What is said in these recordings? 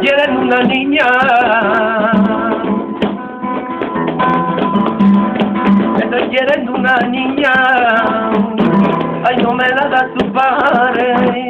quieren una niña. Te quieren una niña. Ay, no me la da tu padre.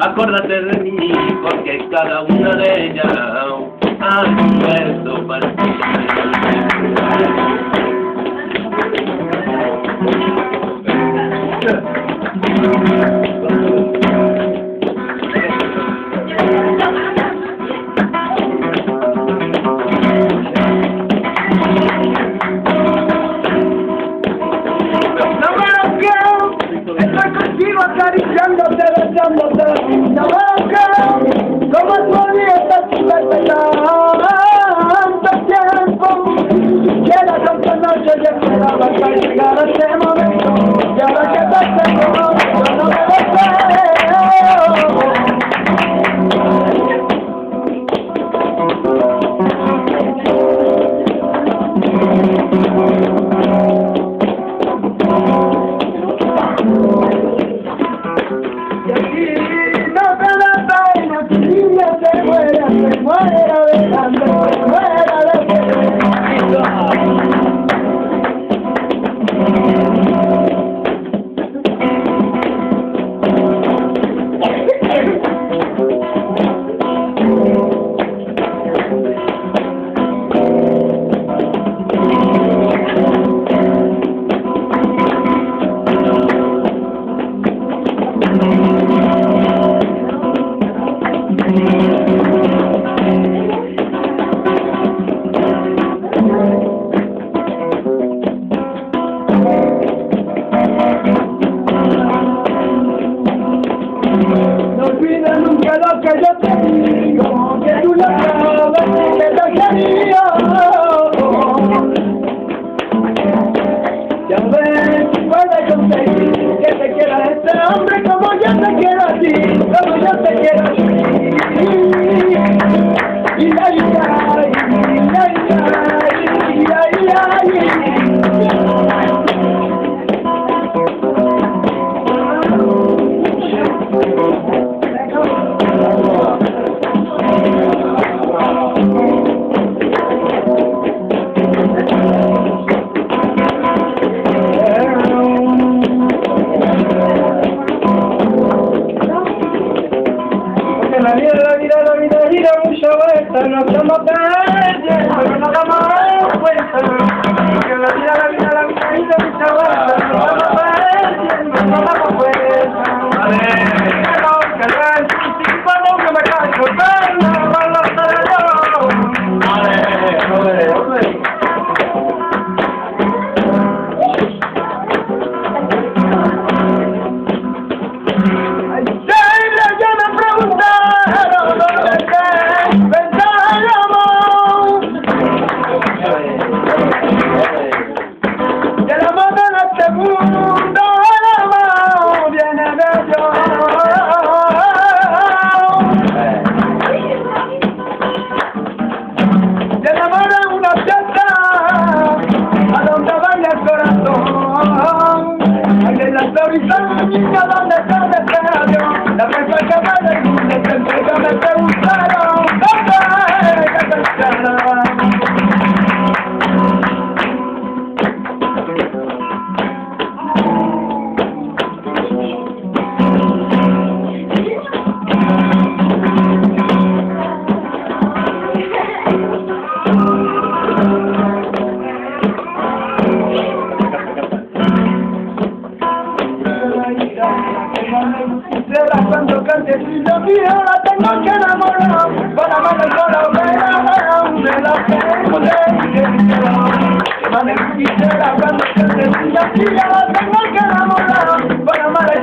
acuérdate de mí, porque cada una de ellas ha muerto para ti. sigo acariciándote, besándote, no veo como tu olvido tanto que la tanta noche yo esperaba. Pero no somos Para el mundo se entregan yo la tengo que enamorar, para el corazón me la la tengo de Vale, quisiera cuando diga si yo la tengo que enamorar, para amar el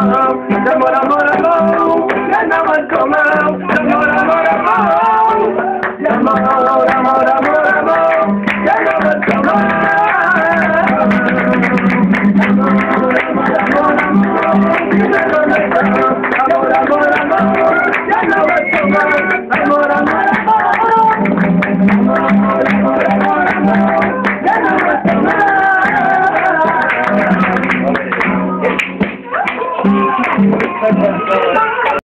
Amor amor amor, I more I go, the Amor amor amor, the more I more I